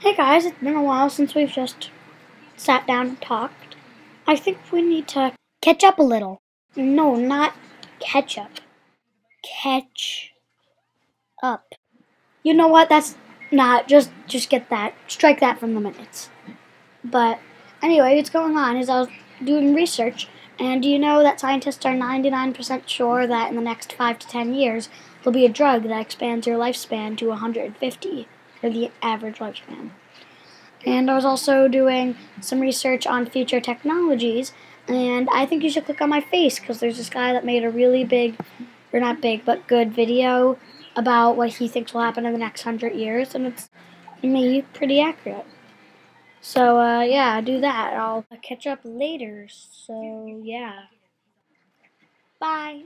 Hey guys, it's been a while since we've just sat down and talked. I think we need to. Catch up a little. No, not catch up. Catch Up. You know what? That's not. Just, just get that. Strike that from the minutes. But anyway, what's going on is I was doing research, and do you know that scientists are 99% sure that in the next 5 to 10 years, there'll be a drug that expands your lifespan to 150, or the average lifespan. And I was also doing some research on future technologies, and I think you should click on my face because there's this guy that made a really big, or not big, but good video about what he thinks will happen in the next hundred years, and it's me pretty accurate. So uh, yeah, do that. I'll catch up later. So yeah, bye.